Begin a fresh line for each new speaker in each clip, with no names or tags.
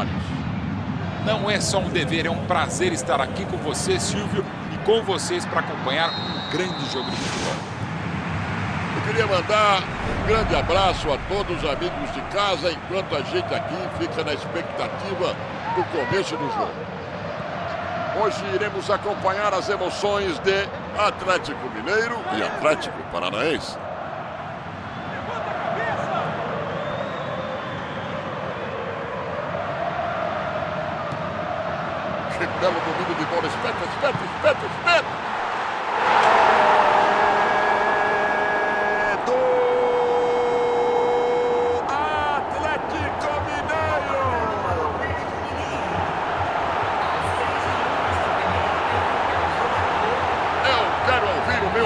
adversários.
Não é só um dever, é um prazer estar aqui com você, Silvio, e com vocês para acompanhar um grande jogo de futebol.
Eu queria mandar um grande abraço a todos os amigos de casa, enquanto a gente aqui fica na expectativa do começo do jogo. Hoje iremos acompanhar as emoções de Atlético Mineiro e Atlético Paranaense. Que belo domínio de bola. Espeta, espeta, espeta, espeta.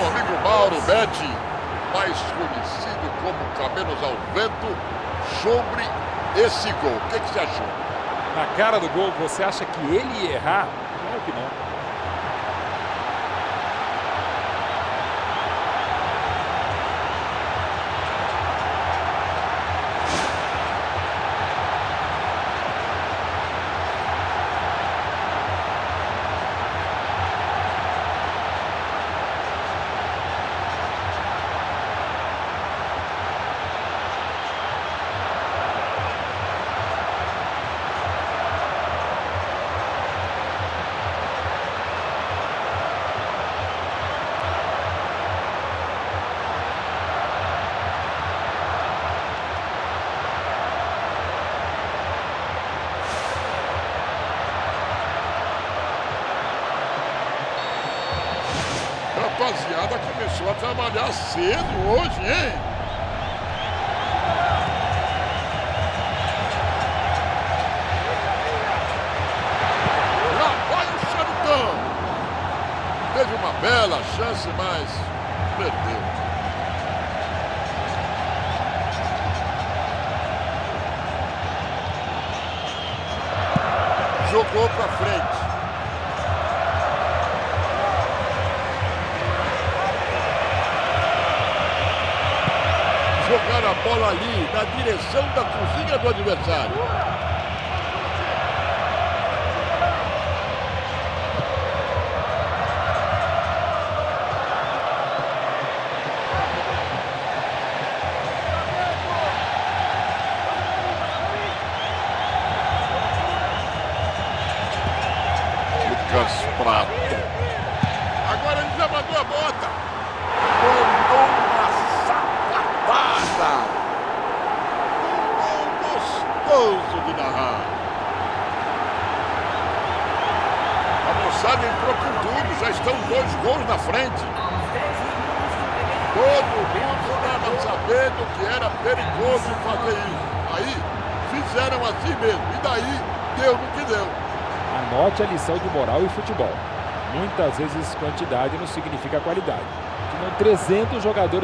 É Mauro Betti, mais conhecido como Cabelos ao Vento, sobre esse gol. O que, que você achou?
Na cara do gol, você acha que ele ia errar? Claro que não.
Rapaziada começou a trabalhar cedo hoje, hein? Lá vai o Charutão. Teve uma bela chance, mas perdeu. Jogou pra frente. Bola ali na direção da cozinha do adversário. Lucas Prato. Agora ele já mandou a bota. Mandou uma sapatada. Um gol gostoso de narrar. A moçada entrou com tudo, já estão dois gols na frente. Todo mundo estava sabendo que era perigoso fazer isso. Aí fizeram assim mesmo. E daí deu no que deu.
Anote a lição de moral e futebol. Muitas vezes quantidade não significa qualidade. Tinham 300 jogadores